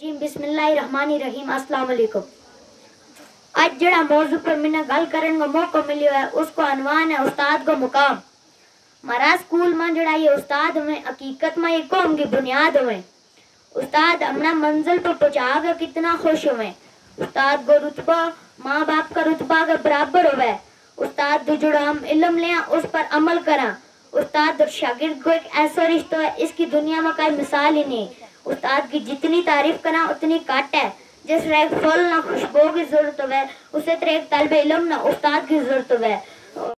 जी, बिस्मिल्लाहिर्रहमानिर्रहीम अस्सलाम वालेकुम आज जड़ा मौजू पर मैंने गल करने का मौका मिलो है, उसको अनवान है उस्ताद को मुकाम। हमारा स्कूल में जड़ा ये उस्ताद में हकीकत में ये कौम की बुनियाद हुए। उस्ताद अपना मंजिल पर पहुँचा कर कितना खुश हुए। उस्ताद को रुतबा, माँ बाप का रुतबा के बराबर हुए उस्ताद जुड़ा हम इल्म लें उस पर अमल करा। उस्ताद और शागिर्द को एक ऐसा रिश्ता है इसकी दुनिया में कोई मिसाल ही नहीं। उस्ताद की जितनी तारीफ़ करा उतनी कट है। जिस तरह फल ना खुशबू की ज़रूरत हो उसे तरह एक तलब इलम ना उस्ताद की ज़रूरत है